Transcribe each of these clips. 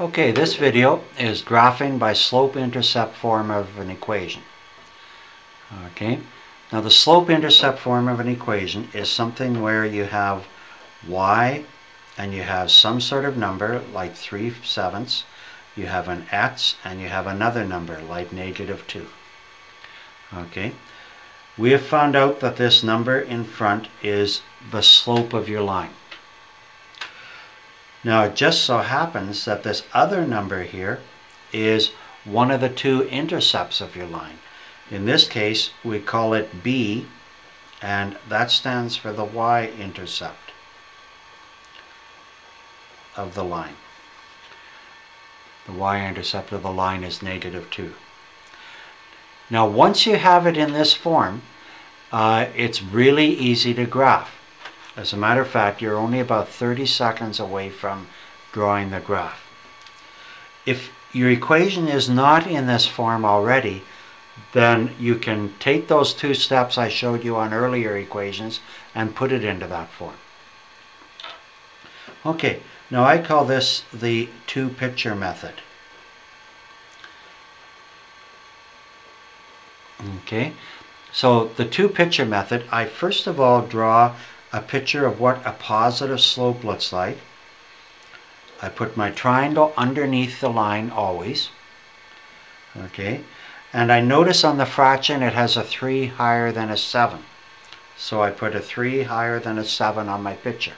Okay, this video is graphing by slope-intercept form of an equation. Okay, now the slope-intercept form of an equation is something where you have y and you have some sort of number like 3 sevenths, you have an x and you have another number like negative 2. Okay, we have found out that this number in front is the slope of your line. Now it just so happens that this other number here is one of the two intercepts of your line. In this case, we call it B, and that stands for the y-intercept of the line. The y-intercept of the line is negative 2. Now once you have it in this form, uh, it's really easy to graph. As a matter of fact, you're only about 30 seconds away from drawing the graph. If your equation is not in this form already, then you can take those two steps I showed you on earlier equations and put it into that form. Okay, now I call this the two-picture method. Okay, so the two-picture method, I first of all draw a picture of what a positive slope looks like. I put my triangle underneath the line always. Okay, and I notice on the fraction it has a 3 higher than a 7. So I put a 3 higher than a 7 on my picture.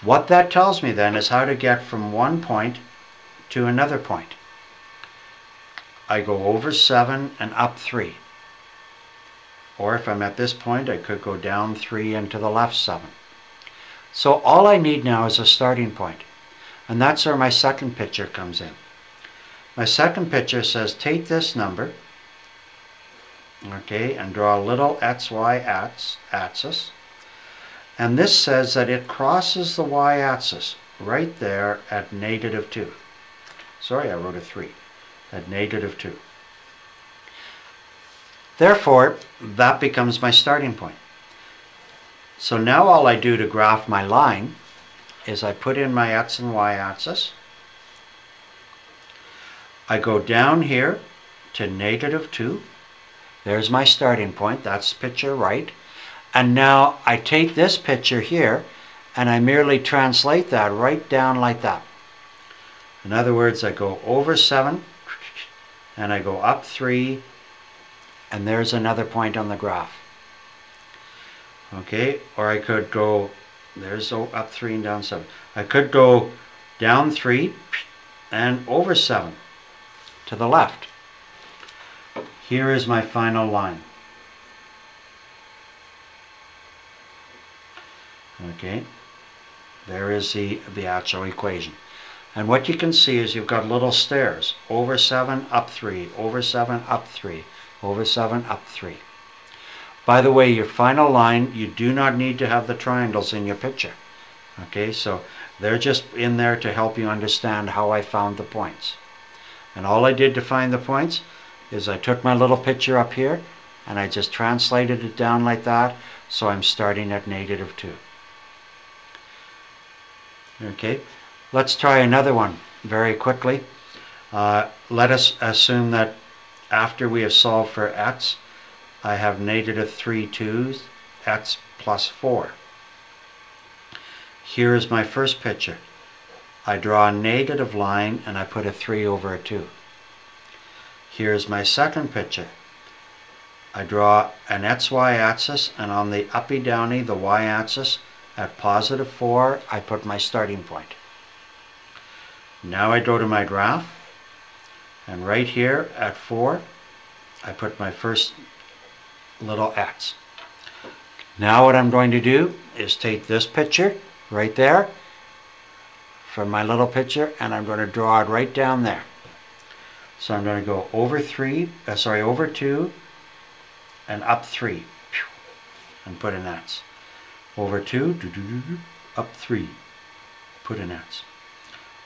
What that tells me then is how to get from one point to another point. I go over 7 and up 3. Or if I'm at this point, I could go down 3 and to the left 7. So all I need now is a starting point. And that's where my second picture comes in. My second picture says take this number, okay, and draw a little xy axis. And this says that it crosses the y-axis right there at negative 2. Sorry, I wrote a 3. At negative 2. Therefore, that becomes my starting point. So now all I do to graph my line is I put in my x and y axis. I go down here to negative 2. There's my starting point. That's picture right. And now I take this picture here and I merely translate that right down like that. In other words, I go over 7 and I go up 3 and there's another point on the graph. Okay, or I could go, there's up 3 and down 7. I could go down 3 and over 7 to the left. Here is my final line. Okay, there is the, the actual equation. And what you can see is you've got little stairs. Over 7, up 3, over 7, up 3, over 7, up 3. By the way, your final line, you do not need to have the triangles in your picture. Okay, so they're just in there to help you understand how I found the points. And all I did to find the points is I took my little picture up here and I just translated it down like that, so I'm starting at negative 2. Okay, let's try another one very quickly. Uh, let us assume that after we have solved for x, I have negative 3 2's, x plus 4. Here is my first picture. I draw a negative line and I put a 3 over a 2. Here's my second picture. I draw an xy axis and on the uppy downy, the y axis, at positive 4, I put my starting point. Now I go to my graph and right here at 4, I put my first little X. Now what I'm going to do is take this picture right there from my little picture and I'm going to draw it right down there. So I'm going to go over 3, uh, sorry, over 2 and up 3 and put an X. Over 2, doo -doo -doo up 3, put an X.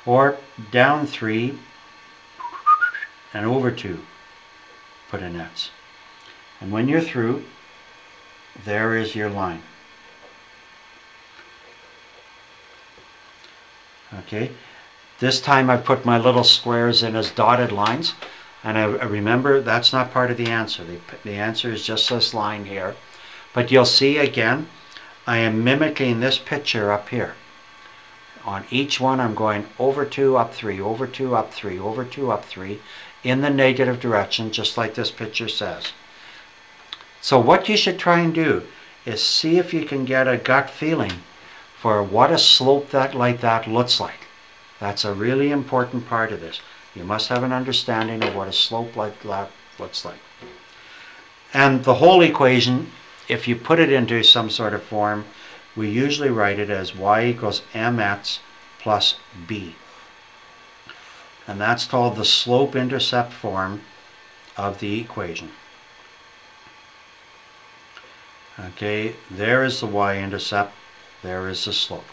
Or down 3 and over 2, put an X. And when you're through, there is your line. Okay, This time I put my little squares in as dotted lines. And I, I remember that's not part of the answer. The, the answer is just this line here. But you'll see again, I am mimicking this picture up here. On each one I'm going over 2, up 3, over 2, up 3, over 2, up 3 in the negative direction just like this picture says. So what you should try and do is see if you can get a gut feeling for what a slope that like that looks like. That's a really important part of this. You must have an understanding of what a slope like that looks like. And the whole equation, if you put it into some sort of form, we usually write it as y equals mx plus b. And that's called the slope-intercept form of the equation. Okay, there is the y-intercept, there is the slope.